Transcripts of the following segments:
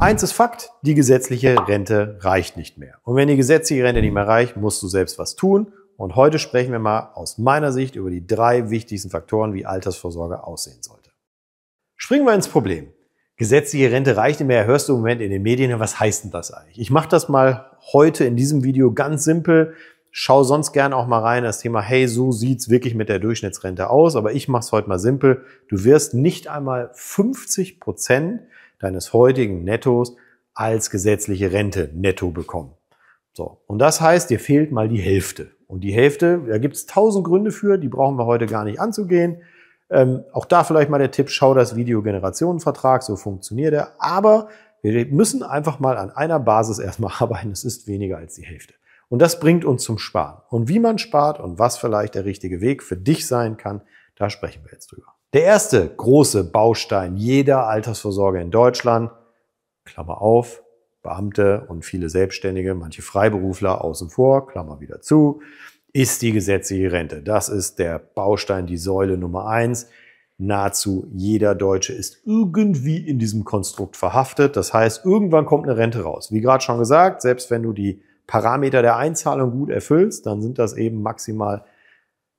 Eins ist Fakt, die gesetzliche Rente reicht nicht mehr. Und wenn die gesetzliche Rente nicht mehr reicht, musst du selbst was tun. Und heute sprechen wir mal aus meiner Sicht über die drei wichtigsten Faktoren, wie Altersvorsorge aussehen sollte. Springen wir ins Problem. Gesetzliche Rente reicht nicht mehr, hörst du im Moment in den Medien, was heißt denn das eigentlich? Ich mache das mal heute in diesem Video ganz simpel. Schau sonst gerne auch mal rein, das Thema, hey, so sieht's wirklich mit der Durchschnittsrente aus, aber ich mache es heute mal simpel. Du wirst nicht einmal 50 Prozent deines heutigen Nettos als gesetzliche Rente netto bekommen. So, und das heißt, dir fehlt mal die Hälfte. Und die Hälfte, da gibt es tausend Gründe für, die brauchen wir heute gar nicht anzugehen. Ähm, auch da vielleicht mal der Tipp, schau das Video Generationenvertrag, so funktioniert er. Aber wir müssen einfach mal an einer Basis erstmal arbeiten, es ist weniger als die Hälfte. Und das bringt uns zum Sparen. Und wie man spart und was vielleicht der richtige Weg für dich sein kann, da sprechen wir jetzt drüber. Der erste große Baustein jeder Altersvorsorge in Deutschland, Klammer auf, Beamte und viele Selbstständige, manche Freiberufler außen vor, Klammer wieder zu, ist die gesetzliche Rente. Das ist der Baustein, die Säule Nummer eins. Nahezu jeder Deutsche ist irgendwie in diesem Konstrukt verhaftet. Das heißt, irgendwann kommt eine Rente raus. Wie gerade schon gesagt, selbst wenn du die Parameter der Einzahlung gut erfüllst, dann sind das eben maximal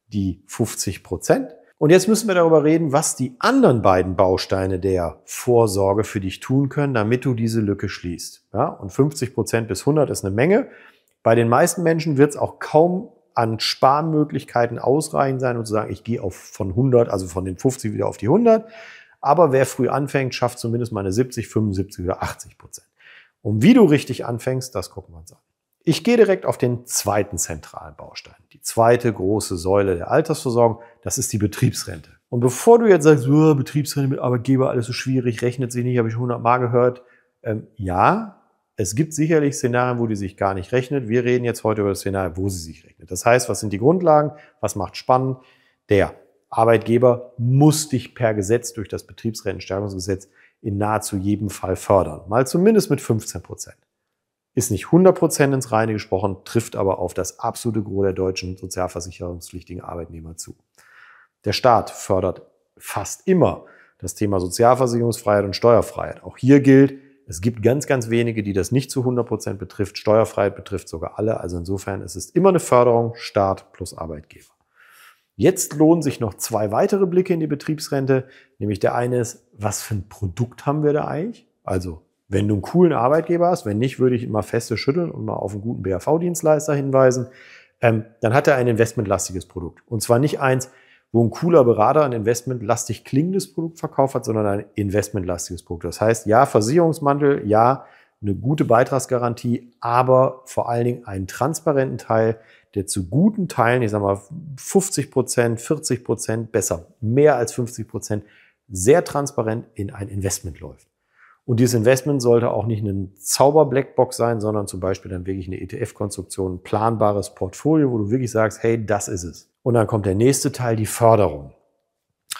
die 50 Prozent. Und jetzt müssen wir darüber reden, was die anderen beiden Bausteine der Vorsorge für dich tun können, damit du diese Lücke schließt. Ja, und 50 Prozent bis 100 ist eine Menge. Bei den meisten Menschen wird es auch kaum an Sparmöglichkeiten ausreichend sein und zu sagen, ich gehe auf von 100, also von den 50 wieder auf die 100. Aber wer früh anfängt, schafft zumindest mal eine 70, 75 oder 80 Prozent. Und wie du richtig anfängst, das gucken wir uns an. Ich gehe direkt auf den zweiten zentralen Baustein. Die zweite große Säule der Altersversorgung, das ist die Betriebsrente. Und bevor du jetzt sagst, oh, Betriebsrente mit Arbeitgeber, alles so schwierig, rechnet sich nicht, habe ich 100 Mal gehört. Ähm, ja, es gibt sicherlich Szenarien, wo die sich gar nicht rechnet. Wir reden jetzt heute über das Szenario, wo sie sich rechnet. Das heißt, was sind die Grundlagen? Was macht spannend? Der Arbeitgeber muss dich per Gesetz durch das Betriebsrentenstärkungsgesetz in nahezu jedem Fall fördern. Mal zumindest mit 15 Prozent ist nicht 100% ins Reine gesprochen, trifft aber auf das absolute Gros der deutschen sozialversicherungspflichtigen Arbeitnehmer zu. Der Staat fördert fast immer das Thema Sozialversicherungsfreiheit und Steuerfreiheit. Auch hier gilt, es gibt ganz, ganz wenige, die das nicht zu 100% betrifft. Steuerfreiheit betrifft sogar alle. Also insofern ist es immer eine Förderung, Staat plus Arbeitgeber. Jetzt lohnen sich noch zwei weitere Blicke in die Betriebsrente. Nämlich der eine ist, was für ein Produkt haben wir da eigentlich? Also wenn du einen coolen Arbeitgeber hast, wenn nicht, würde ich immer feste schütteln und mal auf einen guten BAV-Dienstleister hinweisen, ähm, dann hat er ein investmentlastiges Produkt. Und zwar nicht eins, wo ein cooler Berater ein investmentlastig klingendes Produkt verkauft hat, sondern ein investmentlastiges Produkt. Das heißt, ja, Versicherungsmantel, ja, eine gute Beitragsgarantie, aber vor allen Dingen einen transparenten Teil, der zu guten Teilen, ich sage mal 50 Prozent, 40 Prozent, besser mehr als 50 Prozent, sehr transparent in ein Investment läuft. Und dieses Investment sollte auch nicht eine Zauber-Blackbox sein, sondern zum Beispiel dann wirklich eine ETF-Konstruktion, ein planbares Portfolio, wo du wirklich sagst, hey, das ist es. Und dann kommt der nächste Teil, die Förderung.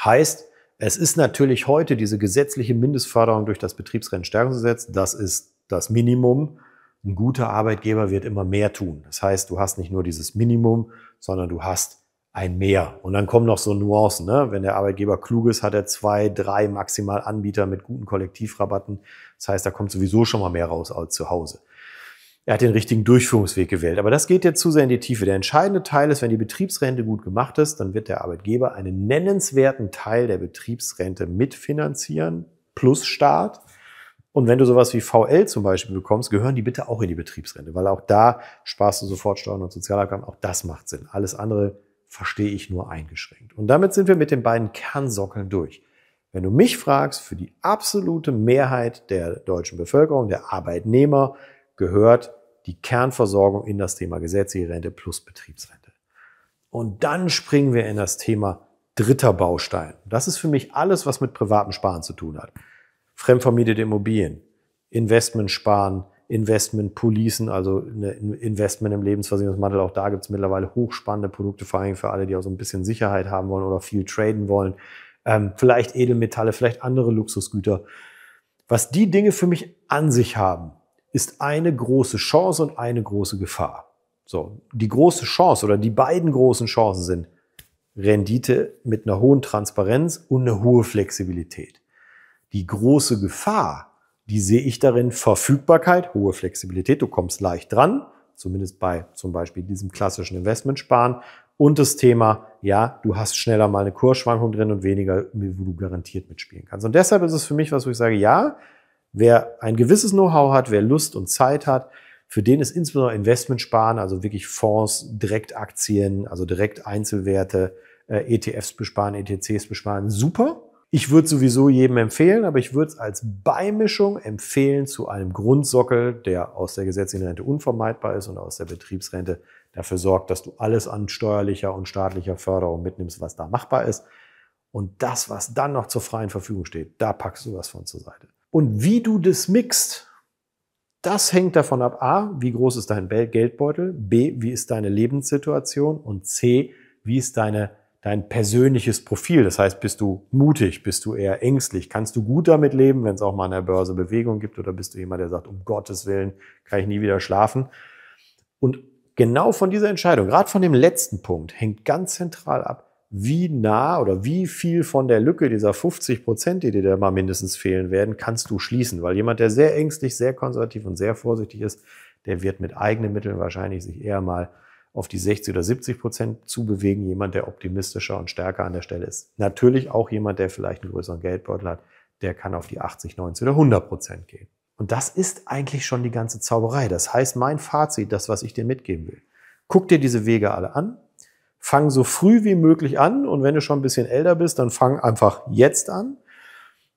Heißt, es ist natürlich heute diese gesetzliche Mindestförderung durch das Betriebsrentenstärkungsgesetz. Das ist das Minimum. Ein guter Arbeitgeber wird immer mehr tun. Das heißt, du hast nicht nur dieses Minimum, sondern du hast ein Mehr. Und dann kommen noch so Nuancen. Ne? Wenn der Arbeitgeber klug ist, hat er zwei, drei maximal Anbieter mit guten Kollektivrabatten. Das heißt, da kommt sowieso schon mal mehr raus als zu Hause. Er hat den richtigen Durchführungsweg gewählt. Aber das geht jetzt zu sehr in die Tiefe. Der entscheidende Teil ist, wenn die Betriebsrente gut gemacht ist, dann wird der Arbeitgeber einen nennenswerten Teil der Betriebsrente mitfinanzieren, plus Staat. Und wenn du sowas wie VL zum Beispiel bekommst, gehören die bitte auch in die Betriebsrente, weil auch da sparst du sofort Steuern und Sozialabgaben. Auch das macht Sinn. Alles andere verstehe ich nur eingeschränkt. Und damit sind wir mit den beiden Kernsockeln durch. Wenn du mich fragst, für die absolute Mehrheit der deutschen Bevölkerung, der Arbeitnehmer, gehört die Kernversorgung in das Thema gesetzliche Rente plus Betriebsrente. Und dann springen wir in das Thema dritter Baustein. Das ist für mich alles, was mit privatem Sparen zu tun hat. Fremdvermietete Immobilien, Investment sparen, Investment Policen, also Investment im Lebensversicherungsmantel. Auch da gibt es mittlerweile hochspannende Produkte, vor allem für alle, die auch so ein bisschen Sicherheit haben wollen oder viel traden wollen. Ähm, vielleicht Edelmetalle, vielleicht andere Luxusgüter. Was die Dinge für mich an sich haben, ist eine große Chance und eine große Gefahr. So, die große Chance oder die beiden großen Chancen sind Rendite mit einer hohen Transparenz und eine hohe Flexibilität. Die große Gefahr die sehe ich darin Verfügbarkeit, hohe Flexibilität, du kommst leicht dran, zumindest bei zum Beispiel diesem klassischen Investmentsparen und das Thema, ja, du hast schneller mal eine Kursschwankung drin und weniger, wo du garantiert mitspielen kannst. Und deshalb ist es für mich was, wo ich sage, ja, wer ein gewisses Know-how hat, wer Lust und Zeit hat, für den ist insbesondere Investmentsparen, also wirklich Fonds, Direktaktien, also direkt Einzelwerte, äh, ETFs besparen, ETCs besparen, super. Ich würde sowieso jedem empfehlen, aber ich würde es als Beimischung empfehlen zu einem Grundsockel, der aus der gesetzlichen Rente unvermeidbar ist und aus der Betriebsrente dafür sorgt, dass du alles an steuerlicher und staatlicher Förderung mitnimmst, was da machbar ist. Und das, was dann noch zur freien Verfügung steht, da packst du was von zur Seite. Und wie du das mixt, das hängt davon ab, a, wie groß ist dein Geldbeutel, b, wie ist deine Lebenssituation und c, wie ist deine dein persönliches Profil. Das heißt, bist du mutig, bist du eher ängstlich, kannst du gut damit leben, wenn es auch mal an der Börse Bewegung gibt oder bist du jemand, der sagt, um Gottes Willen kann ich nie wieder schlafen. Und genau von dieser Entscheidung, gerade von dem letzten Punkt, hängt ganz zentral ab, wie nah oder wie viel von der Lücke dieser 50 Prozent, die dir da mal mindestens fehlen werden, kannst du schließen. Weil jemand, der sehr ängstlich, sehr konservativ und sehr vorsichtig ist, der wird mit eigenen Mitteln wahrscheinlich sich eher mal auf die 60 oder 70 Prozent zu bewegen. Jemand, der optimistischer und stärker an der Stelle ist. Natürlich auch jemand, der vielleicht einen größeren Geldbeutel hat, der kann auf die 80, 90 oder 100 Prozent gehen. Und das ist eigentlich schon die ganze Zauberei. Das heißt, mein Fazit, das, was ich dir mitgeben will. Guck dir diese Wege alle an. Fang so früh wie möglich an. Und wenn du schon ein bisschen älter bist, dann fang einfach jetzt an.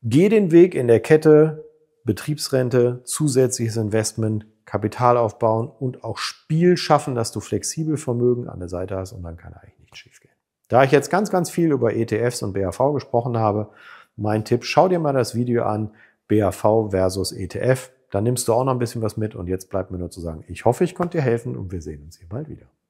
Geh den Weg in der Kette Betriebsrente, zusätzliches Investment, Kapital aufbauen und auch Spiel schaffen, dass du flexibel Vermögen an der Seite hast und dann kann eigentlich nichts schiefgehen. Da ich jetzt ganz, ganz viel über ETFs und BAV gesprochen habe, mein Tipp, schau dir mal das Video an, BAV versus ETF. Dann nimmst du auch noch ein bisschen was mit und jetzt bleibt mir nur zu sagen, ich hoffe, ich konnte dir helfen und wir sehen uns hier bald wieder.